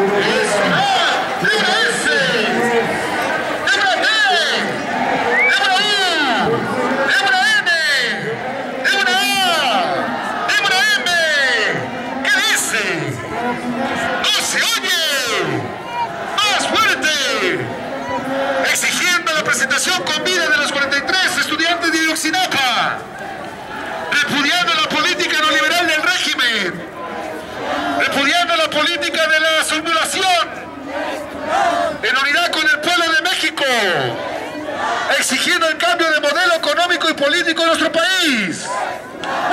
¡Bra B! ¡Ebra A! ¡Ebra M! ¡Ebra A! M! ¿Qué dice? ¡No se oye! ¡Más fuerte! ¡Exigiendo la presentación con vida de los guardianes! Política de la simulación, en unidad con el pueblo de México, exigiendo el cambio de modelo económico y político de nuestro país.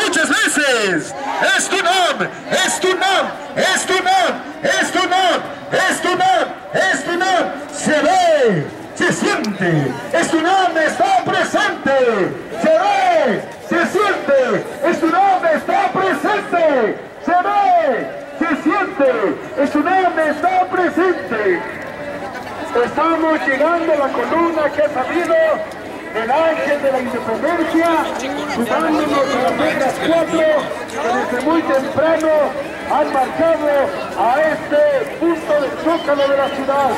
Muchas veces, es tu nombre, es tu nombre, es tu nombre, es tu nombre, es tu nombre, es tu nombre, se ve, se siente, es tu nombre, está presente, se ve, se siente, es tu nombre, está presente, se ve, se siente, es tu nombre, está presente. Estamos llegando a la columna que ha salido el ángel de la independencia, sumándonos a las reglas 4 que desde muy temprano han marchado a este punto del zócalo de la ciudad.